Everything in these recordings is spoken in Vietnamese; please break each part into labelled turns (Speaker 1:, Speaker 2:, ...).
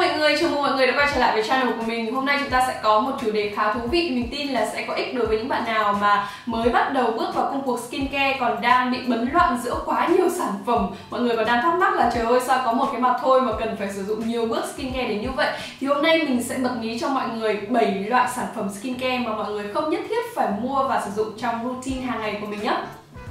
Speaker 1: mọi người, chào mừng mọi người đã quay trở lại với channel của mình. Hôm nay chúng ta sẽ có một chủ đề khá thú vị Mình tin là sẽ có ích đối với những bạn nào mà mới bắt đầu bước vào công cuộc skincare Còn đang bị bấn loạn giữa quá nhiều sản phẩm. Mọi người còn đang thắc mắc là trời ơi sao có một cái mặt thôi mà cần phải sử dụng nhiều bước skincare đến như vậy? Thì hôm nay mình sẽ bật mí cho mọi người 7 loại sản phẩm skincare mà mọi người không nhất thiết phải mua và sử dụng trong routine hàng ngày của mình nhé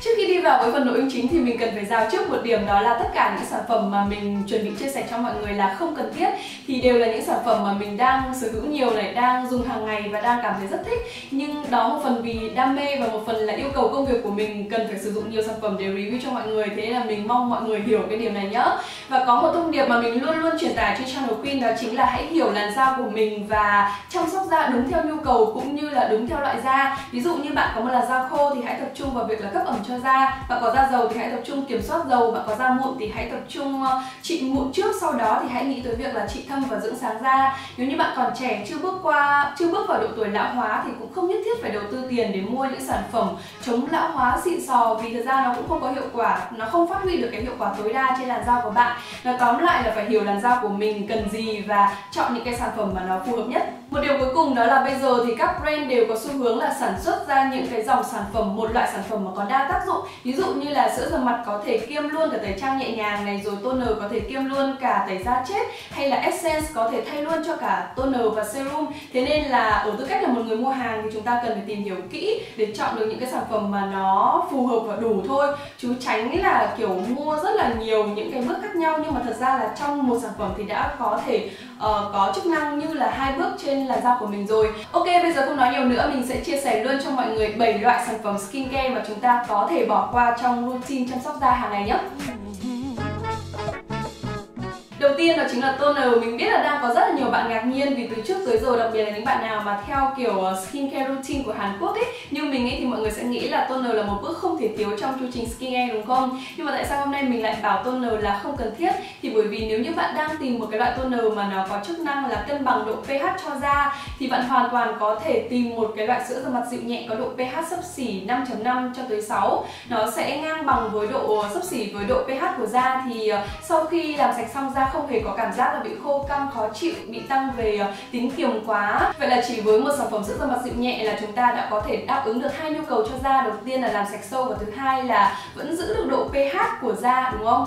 Speaker 1: Trước khi đi vào với phần nội dung chính thì mình cần phải giao trước một điểm đó là tất cả những sản phẩm mà mình chuẩn bị chia sẻ cho mọi người là không cần thiết thì đều là những sản phẩm mà mình đang sở hữu nhiều này, đang dùng hàng ngày và đang cảm thấy rất thích. Nhưng đó một phần vì đam mê và một phần là yêu cầu công việc của mình cần phải sử dụng nhiều sản phẩm để review cho mọi người. Thế là mình mong mọi người hiểu cái điểm này nhé và có một thông điệp mà mình luôn luôn truyền tải trên channel Queen đó chính là hãy hiểu làn da của mình và chăm sóc da đúng theo nhu cầu cũng như là đúng theo loại da. Ví dụ như bạn có một làn da khô thì hãy tập trung vào việc là cấp ẩm cho da. Bạn có da dầu thì hãy tập trung kiểm soát dầu. Bạn có da mụn thì hãy tập trung ờ, trị mụn trước, sau đó thì hãy nghĩ tới việc là trị thâm và dưỡng sáng da. Nếu như bạn còn trẻ, chưa bước qua, chưa bước vào độ tuổi lão hóa thì cũng không nhất thiết phải đầu tư tiền để mua những sản phẩm chống lão hóa xịn sò, vì thực ra nó cũng không có hiệu quả. Nó không phát huy được cái hiệu quả tối đa trên làn da của bạn. Nói tóm lại là phải hiểu làn da của mình cần gì và chọn những cái sản phẩm mà nó phù hợp nhất một điều cuối cùng đó là bây giờ thì các brand đều có xu hướng là sản xuất ra những cái dòng sản phẩm một loại sản phẩm mà có đa tác dụng. Ví dụ như là sữa rửa mặt có thể kiêm luôn cả tẩy trang nhẹ nhàng này rồi toner có thể kiêm luôn cả tẩy da chết hay là essence có thể thay luôn cho cả toner và serum. Thế nên là ở tư cách là một người mua hàng thì chúng ta cần phải tìm hiểu kỹ để chọn được những cái sản phẩm mà nó phù hợp và đủ thôi. Chú tránh là kiểu mua rất là nhiều những cái bước khác nhau nhưng mà thật ra là trong một sản phẩm thì đã có thể uh, có chức năng như là hai bước trên là da của mình rồi. Ok, bây giờ không nói nhiều nữa, mình sẽ chia sẻ luôn cho mọi người 7 loại sản phẩm skincare mà chúng ta có thể bỏ qua trong routine chăm sóc da hàng ngày nhé. Đầu tiên đó chính là toner Mình biết là đang có rất là nhiều bạn ngạc nhiên vì từ trước tới giờ, đặc biệt là những bạn nào mà theo kiểu ờ, skincare routine của Hàn Quốc ấy Nhưng mình nghĩ thì mọi người sẽ nghĩ là toner là một bước không thể thiếu trong chu trình skincare đúng không? Nhưng mà tại sao hôm nay mình lại bảo toner là không cần thiết? Thì bởi vì nếu như bạn đang tìm một cái loại toner mà nó có chức năng là cân bằng độ pH cho da, Thì bạn hoàn toàn có thể tìm một cái loại sữa rửa mặt dịu nhẹ có độ pH sấp xỉ 5.5 cho tới 6 Nó sẽ ngang bằng với độ ờ, sấp xỉ với độ pH của da Thì ờ, sau khi làm sạch xong da không hề có cảm giác là bị khô căng, khó chịu, bị tăng về ờ, tính kiềm quá. Vậy là chỉ với một sản phẩm sữa rửa mặt dịu nhẹ là chúng ta đã có thể đáp ứng được hai nhu cầu cho da. Đầu tiên là làm sạch sâu và thứ hai là vẫn giữ được độ pH của da, đúng không?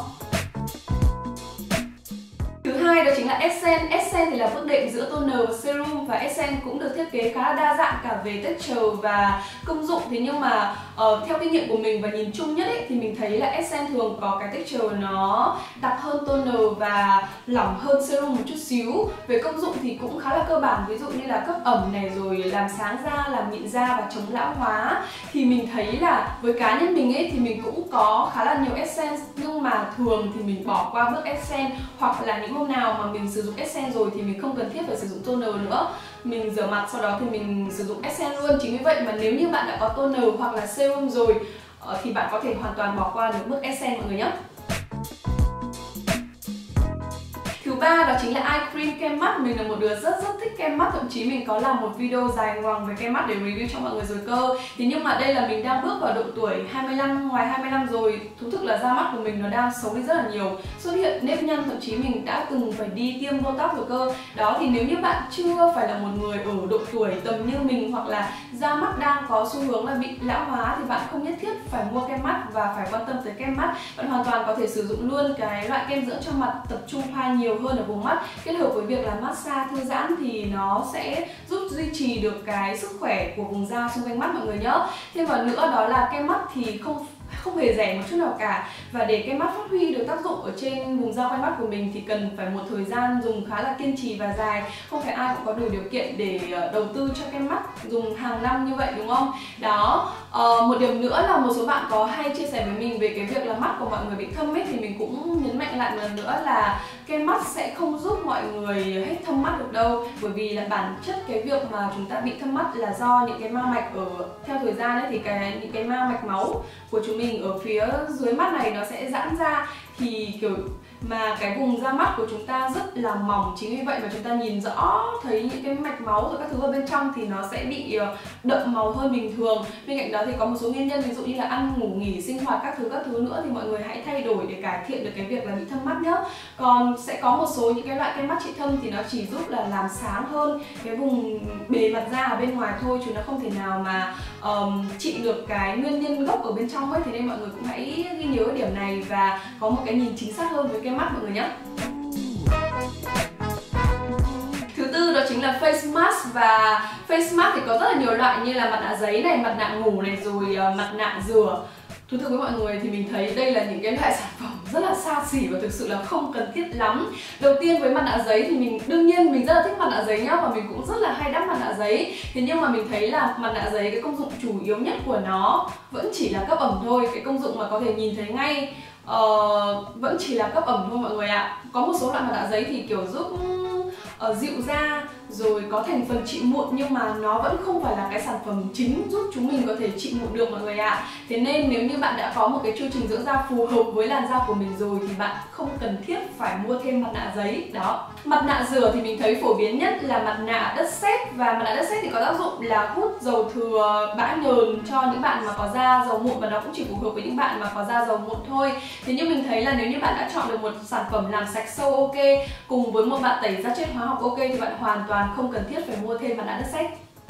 Speaker 1: Hai đó chính là Essence. Essence thì là phước định giữa toner và serum và Essence cũng được thiết kế khá là đa dạng cả về texture và công dụng. Thế nhưng mà uh, theo kinh nghiệm của mình và nhìn chung nhất ấy, thì mình thấy là Essence thường có cái texture nó đặc hơn toner và lỏng hơn serum một chút xíu. Về công dụng thì cũng khá là cơ bản, ví dụ như là cấp ẩm này rồi làm sáng da, làm mịn da và chống lão hóa. Thì mình thấy là với cá nhân mình ấy thì mình cũng có khá là nhiều Essence nhưng mà thường thì mình bỏ qua bước Essence hoặc là những hôm nào nào mà mình sử dụng essence rồi thì mình không cần thiết phải sử dụng toner nữa. Mình rửa mặt sau đó thì mình sử dụng essence luôn. Chính vì vậy mà nếu như bạn đã có toner hoặc là serum rồi ờ, thì bạn có thể hoàn toàn bỏ qua được bước essence mọi người nhé. Ba đó chính là eye cream kem mắt mình là một đứa rất rất thích kem mắt thậm chí mình có làm một video dài ngoằng về kem mắt để review cho mọi người rồi cơ. Thì nhưng mà đây là mình đang bước vào độ tuổi 25 ngoài 25 rồi, thú thực là da mắt của mình nó đang xấu đi rất là nhiều. Xuất hiện nếp nhăn, thậm chí mình đã từng phải đi tiêm botox rồi cơ. Đó, thì nếu như bạn chưa phải là một người ở độ tuổi tầm như mình hoặc là da mắt đang có xu hướng là bị lão hóa, thì bạn không nhất thiết phải mua kem mắt và phải quan tâm tới kem mắt bạn hoàn toàn có thể sử dụng luôn cái loại kem dưỡng cho mặt tập trung hoa nhiều hơn ở vùng mắt. Kết hợp với việc là massage thư giãn thì nó sẽ giúp duy trì được cái sức khỏe của vùng da xung quanh mắt mọi người nhớ thêm vào nữa đó là kem mắt thì không không hề rẻ một chút nào cả. Và để cái mắt phát huy được tác dụng ở trên vùng da quanh mắt của mình thì cần phải một thời gian dùng khá là kiên trì và dài. Không phải ai cũng có đủ điều kiện để ờ, đầu tư cho cái mắt dùng hàng năm như vậy đúng không? Đó uh, một điểm nữa là một số bạn có hay chia sẻ với mình về cái việc là mắt của mọi người bị thâm ấy thì mình cũng nhấn mạnh lại một lần nữa là cái mắt sẽ không giúp mọi người hết thâm mắt được đâu. Bởi vì là bản chất cái việc mà chúng ta bị thâm mắt là do những cái mao mạch ở theo thời gian ấy thì cái những cái mao mạch máu của chúng mình ở phía dưới mắt này nó sẽ giãn ra thì kiểu mà cái vùng da mắt của chúng ta rất là mỏng chính vì vậy mà chúng ta nhìn rõ thấy những cái mạch máu rồi các thứ ở bên trong thì nó sẽ bị ờ, đậm màu hơn bình thường. Bên cạnh đó thì có một số nguyên nhân ví dụ như là ăn ngủ nghỉ sinh hoạt các thứ các thứ nữa thì mọi người hãy thay đổi để cải thiện được cái việc là bị thâm mắt nhé còn sẽ có một số những cái loại kem mắt trị thâm thì nó chỉ giúp là làm sáng hơn cái vùng bề mặt da ở bên ngoài thôi chứ nó không thể nào mà um, trị được cái nguyên nhân gốc ở bên trong ấy. Thế nên mọi người cũng hãy ghi nhớ điểm này và có một cái cái nhìn chính xác hơn với cái mắt mọi người nhé thứ tư đó chính là face mask và face mask thì có rất là nhiều loại như là mặt nạ giấy này mặt nạ ngủ này rồi uh, mặt nạ dừa thú thực với mọi người thì mình thấy đây là những cái loại sản phẩm rất là xa xỉ và thực sự là không cần thiết lắm. Đầu tiên với mặt nạ giấy thì mình đương nhiên mình rất là thích mặt nạ giấy nhá và mình cũng rất là hay đắp mặt nạ giấy. Thế nhưng mà mình thấy là mặt nạ giấy cái công dụng chủ yếu nhất của nó vẫn chỉ là cấp ẩm thôi cái công dụng mà có thể nhìn thấy ngay uh, vẫn chỉ là cấp ẩm thôi mọi người ạ. Có một số loại mặt nạ giấy thì kiểu giúp uh, dịu da rồi có thành phần trị mụn, nhưng mà nó vẫn không phải là cái sản phẩm chính giúp chúng mình có thể trị mụn được mọi người ạ. À. thế nên nếu như bạn đã có một cái chương trình dưỡng da phù hợp với làn da của mình rồi thì bạn không cần thiết phải mua thêm mặt nạ giấy. Đó. Mặt nạ rửa thì mình thấy phổ biến nhất là mặt nạ đất sét, và mặt nạ đất sét thì có tác dụng là hút dầu thừa bã nhờn cho những bạn mà có da dầu mụn, và nó cũng chỉ phù hợp với những bạn mà có da dầu mụn thôi. Thế nhưng mình thấy là nếu như bạn đã chọn được một sản phẩm làm sạch sâu ok, cùng với một bạn tẩy da chết hóa học ok thì bạn hoàn toàn toàn không cần thiết phải mua thêm mặt nạ đất sét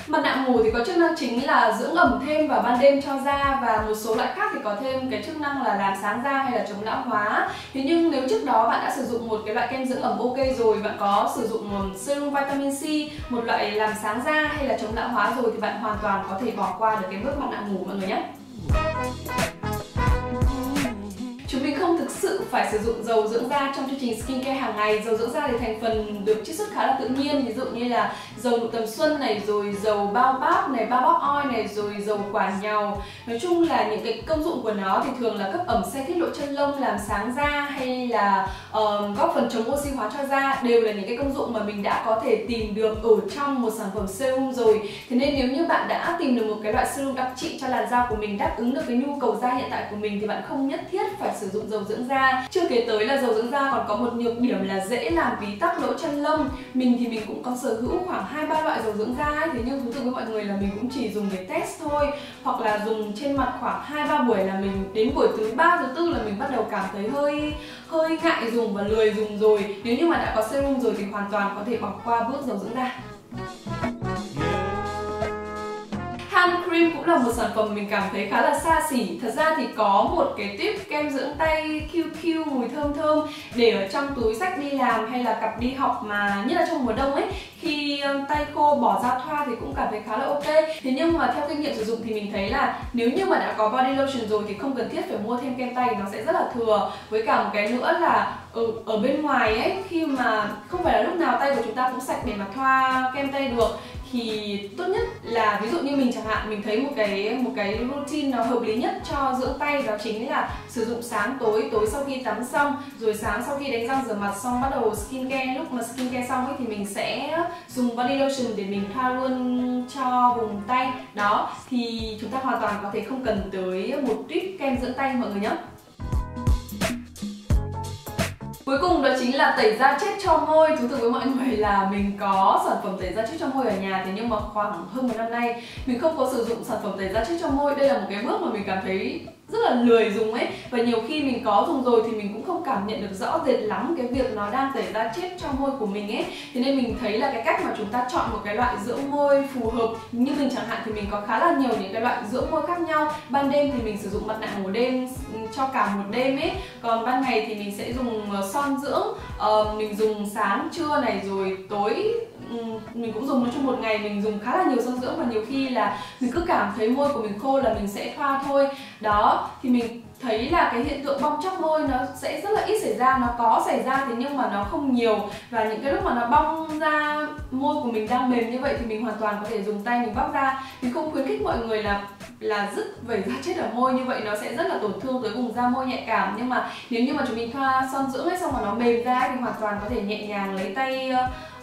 Speaker 1: Mặt nạ ngủ thì có chức năng chính là dưỡng ẩm thêm vào ban đêm cho da và một số loại khác thì có thêm cái chức năng là làm sáng da hay là chống lão hóa. Thế nhưng nếu trước đó bạn đã sử dụng một cái loại kem dưỡng ẩm ok rồi, bạn có sử dụng um, serum vitamin C, một loại làm sáng da hay là chống lão hóa rồi thì bạn hoàn toàn có thể bỏ qua được cái bước mặt nạ ngủ mọi người nhé. Chúng mình không thực sự phải sử dụng dầu dưỡng da trong chương trình skincare hàng ngày. Dầu dưỡng da thì thành phần được chiết xuất khá là tự nhiên. Ví dụ như là dầu nụ tầm xuân này, rồi dầu bao báp này, bao bắp oi này, rồi dầu quả nhau. Nói chung là những cái công dụng của nó thì thường là cấp ẩm xe thiết lộ chân lông, làm sáng da hay là uh, góp phần chống oxy hóa cho da. Đều là những cái công dụng mà mình đã có thể tìm được ở trong một sản phẩm serum rồi. Thế nên nếu như bạn đã tìm được một cái loại serum đặc trị cho làn da của mình đáp ứng được cái nhu cầu da hiện tại của mình thì bạn không nhất thiết phải sử dụng dầu dưỡng da. Chưa kể tới là dầu dưỡng da còn có một nhược điểm là dễ làm bí tắc lỗ chân lông. Mình thì mình cũng có sở hữu khoảng hai ba loại dầu dưỡng da ấy, thế nhưng thú thực với mọi người là mình cũng chỉ dùng để test thôi. Hoặc là dùng trên mặt khoảng hai ba buổi là mình đến buổi thứ ba thứ tư là mình bắt đầu cảm thấy hơi hơi ngại dùng và lười dùng rồi. Nếu như mà đã có serum rồi thì hoàn toàn có thể bỏ qua bước dầu dưỡng da hand cream cũng là một sản phẩm mình cảm thấy khá là xa xỉ. Thật ra thì có một cái tip kem dưỡng tay QQ mùi thơm thơm Để ở trong túi sách đi làm hay là cặp đi học mà nhất là trong mùa đông ấy Khi tay khô bỏ ra thoa thì cũng cảm thấy khá là ok. Thế nhưng mà theo kinh nghiệm sử dụng thì mình thấy là Nếu như mà đã có body lotion rồi thì không cần thiết phải mua thêm kem tay Nó sẽ rất là thừa. Với cả một cái nữa là ở, ở bên ngoài ấy khi mà không phải là lúc nào tay của chúng ta cũng sạch để mà thoa kem tay được thì tốt nhất là ví dụ như mình chẳng hạn, mình thấy một cái một cái routine nó hợp lý nhất cho dưỡng tay đó chính là sử dụng sáng tối tối sau khi tắm xong, rồi sáng sau khi đánh răng rửa mặt xong, bắt đầu skincare. Lúc mà skincare xong ấy thì mình sẽ dùng body lotion để mình thoa luôn cho vùng tay. Đó, thì chúng ta hoàn toàn có thể không cần tới một tuyết kem dưỡng tay, mọi người nhé. Cuối cùng đó chính là tẩy da chết cho môi Thú thực với mọi người là mình có sản phẩm tẩy da chết cho môi ở nhà. Thế nhưng mà khoảng hơn một năm nay, Mình không có sử dụng sản phẩm tẩy da chết cho môi Đây là một cái bước mà mình cảm thấy rất là lười dùng ấy. Và nhiều khi mình có dùng rồi thì mình cũng không cảm nhận được rõ rệt lắm cái việc nó đang tẩy ra chết cho môi của mình ấy. Thế nên mình thấy là cái cách mà chúng ta chọn một cái loại dưỡng môi phù hợp như mình chẳng hạn thì mình có khá là nhiều những cái loại dưỡng môi khác nhau. Ban đêm thì mình sử dụng mặt nạ ngủ đêm ừ, cho cả một đêm ấy. Còn ban ngày thì mình sẽ dùng ờ, son dưỡng uh, mình dùng sáng trưa này rồi tối ừ, mình cũng dùng nói chung một ngày mình dùng khá là nhiều son dưỡng. Và nhiều khi là mình cứ cảm thấy môi của mình khô là mình sẽ thoa thôi đó, thì mình thấy là cái hiện tượng bong chóc môi nó sẽ rất là ít xảy ra, nó có xảy ra thế nhưng mà nó không nhiều. Và những cái lúc mà nó bong ra môi của mình đang mềm như vậy thì mình hoàn toàn có thể dùng tay mình bóc ra. Mình không khuyến khích mọi người là là dứt vẩy da chết ở môi như vậy, nó sẽ rất là tổn thương tới vùng da môi nhạy cảm. Nhưng mà nếu như mà chúng mình thoa son dưỡng hết xong mà nó mềm ra thì hoàn toàn có thể nhẹ nhàng lấy tay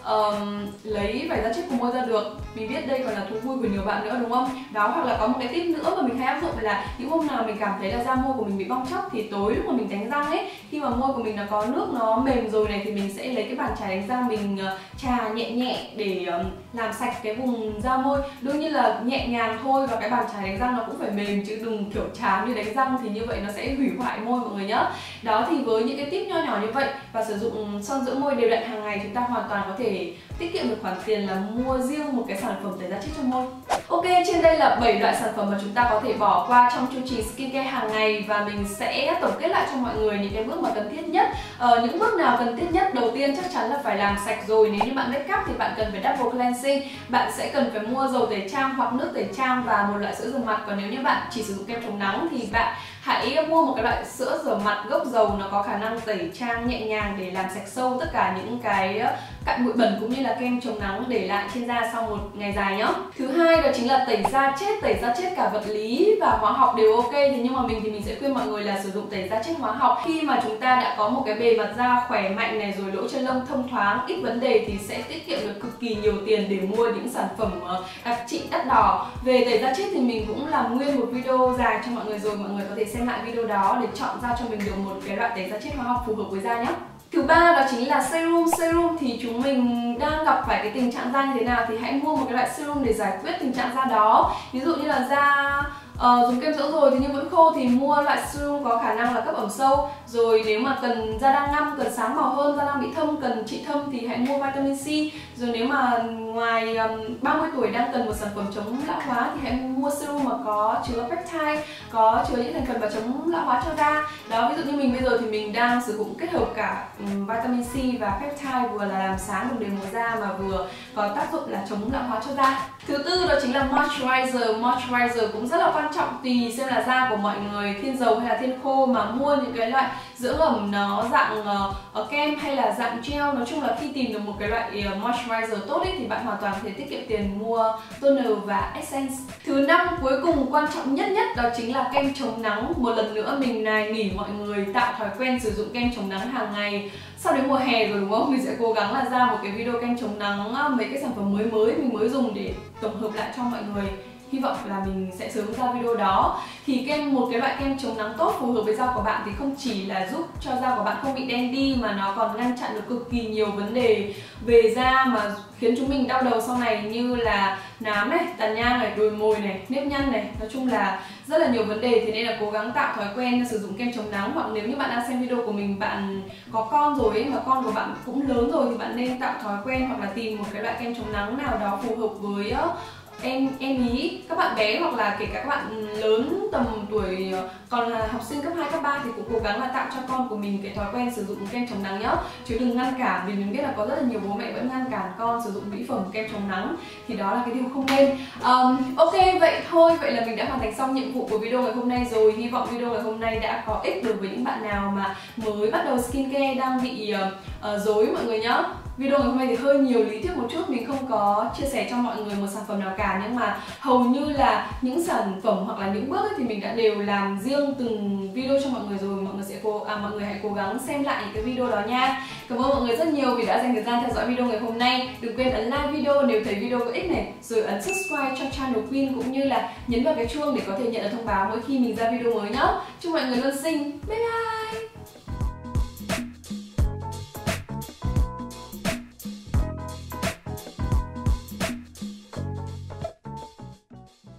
Speaker 1: um, lấy vải da chết của môi ra được. Mình biết đây còn là thú vui của nhiều bạn nữa đúng không? Đó hoặc là có một cái tip nữa mà mình hay áp dụng là những hôm nào mình cảm thấy là da môi của mình bị bong chóc thì tối lúc mà mình đánh răng ấy khi mà môi của mình nó có nước nó mềm rồi này thì mình sẽ lấy cái bàn chải đánh răng mình ờ, uh, chà nhẹ nhẹ để um, làm sạch cái vùng da môi. Đương nhiên là nhẹ nhàng thôi và cái bàn chải đánh răng nó cũng phải mềm chứ đừng kiểu chán như đánh răng thì như vậy nó sẽ hủy hoại môi mọi người nhé đó thì với những cái tip nho nhỏ như vậy và sử dụng son dưỡng môi đều đặn hàng ngày chúng ta hoàn toàn có thể way tiết kiệm được khoản tiền là mua riêng một cái sản phẩm tẩy da chết cho môi Ok, trên đây là 7 loại sản phẩm mà chúng ta có thể bỏ qua trong chu trình skincare hàng ngày và mình sẽ tổng kết lại cho mọi người những cái bước mà cần thiết nhất. Ờ, những bước nào cần thiết nhất đầu tiên chắc chắn là phải làm sạch rồi. Nếu như bạn make up thì bạn cần phải double cleansing. Bạn sẽ cần phải mua dầu tẩy trang hoặc nước tẩy trang và một loại sữa rửa mặt. Còn nếu như bạn chỉ sử dụng kem chống nắng thì bạn hãy mua một cái loại sữa rửa mặt gốc dầu. Nó có khả năng tẩy trang nhẹ nhàng để làm sạch sâu tất cả những cái ờ, cặn bụi bẩn cũng như là là kem chống nắng để lại trên da sau một ngày dài nhá. Thứ hai đó chính là tẩy da chết, tẩy da chết cả vật lý và hóa học đều ok. Thế nhưng mà mình thì mình sẽ khuyên mọi người là sử dụng tẩy da chết hóa học. Khi mà chúng ta đã có một cái bề mặt da khỏe mạnh này rồi, lỗ chân lông thông thoáng, ít vấn đề thì sẽ tiết kiệm được cực kỳ nhiều tiền để mua những sản phẩm ờ, đặc trị đắt đỏ. Về tẩy da chết thì mình cũng làm nguyên một video dài cho mọi người rồi. Mọi người có thể xem lại video đó để chọn ra cho mình được một cái loại tẩy da chết hóa học phù hợp với da nhé Thứ ba đó chính là serum. Serum thì chúng mình đang gặp phải cái tình trạng da như thế nào thì hãy mua một cái loại serum để giải quyết tình trạng da đó. Ví dụ như là da uh, dùng kem dưỡng rồi thì nhưng vẫn khô thì mua loại serum có khả năng là cấp ẩm sâu. Rồi nếu mà cần da đang ngăm cần sáng màu hơn da đang bị thâm cần trị thâm thì hãy mua vitamin C. Rồi nếu mà ngoài um, 30 tuổi đang cần một sản phẩm chống lão hóa thì hãy mua serum mà có chứa peptide có chứa những thành phần và chống lão hóa cho da. Đó ví dụ như mình bây giờ thì mình đang sử dụng kết hợp cả um, vitamin C và peptide vừa là làm sáng đồng đều màu da mà vừa có tác dụng là chống lão hóa cho da. Thứ tư đó chính là moisturizer. Moisturizer cũng rất là quan quan trọng tùy xem là da của mọi người thiên dầu hay là thiên khô mà mua những cái loại dưỡng ẩm nó dạng uh, kem hay là dạng gel. Nói chung là khi tìm được một cái loại uh, moisturizer tốt ấy, thì bạn hoàn toàn có thể tiết kiệm tiền mua toner và essence. Thứ năm cuối cùng quan trọng nhất nhất đó chính là kem chống nắng. Một lần nữa mình này nghỉ mọi người tạo thói quen sử dụng kem chống nắng hàng ngày. Sau đến mùa hè rồi đúng không? Mình sẽ cố gắng là ra một cái video kem chống nắng mấy cái sản phẩm mới mới mình mới dùng để tổng hợp lại cho mọi người hy vọng là mình sẽ sớm ra video đó. Thì kem một cái loại kem chống nắng tốt phù hợp với da của bạn thì không chỉ là giúp cho da của bạn không bị đen đi mà nó còn ngăn chặn được cực kỳ nhiều vấn đề về da mà khiến chúng mình đau đầu sau này như là nám này, tàn nhang này, đồi mồi này, nếp nhăn này. Nói chung là rất là nhiều vấn đề thì nên là cố gắng tạo thói quen sử dụng kem chống nắng. Hoặc nếu như bạn đang xem video của mình bạn có con rồi ấy mà con của bạn cũng lớn rồi thì bạn nên tạo thói quen hoặc là tìm một cái loại kem chống nắng nào đó phù hợp với em em ý các bạn bé hoặc là kể cả các bạn lớn tầm tuổi ờ, còn là học sinh cấp 2, cấp 3 thì cũng cố gắng là tạo cho con của mình cái thói quen sử dụng kem chống nắng nhá. Chứ đừng ngăn cản vì mình biết là có rất là nhiều bố mẹ vẫn ngăn cản con sử dụng mỹ phẩm kem chống nắng thì đó là cái điều không nên. Um, ok vậy thôi vậy là mình đã hoàn thành xong nhiệm vụ của video ngày hôm nay rồi. Hy vọng video ngày hôm nay đã có ích được với những bạn nào mà mới bắt đầu skincare đang bị ờ, ờ, uh, dối mọi người nhá. Video ngày hôm nay thì hơi nhiều lý thuyết một chút. Mình không có chia sẻ cho mọi người một sản phẩm nào cả. Nhưng mà hầu như là những sản phẩm hoặc là những bước ấy, thì mình đã đều làm riêng từng video cho mọi người rồi. Mọi người sẽ cố à, mọi người hãy cố gắng xem lại những cái video đó nha. Cảm ơn mọi người rất nhiều vì đã dành thời gian theo dõi video ngày hôm nay. Đừng quên ấn like video nếu thấy video có ích này Rồi ấn subscribe cho channel Queen cũng như là nhấn vào cái chuông để có thể nhận được thông báo mỗi khi mình ra video mới nhé Chúc mọi người luôn xinh. Bye bye!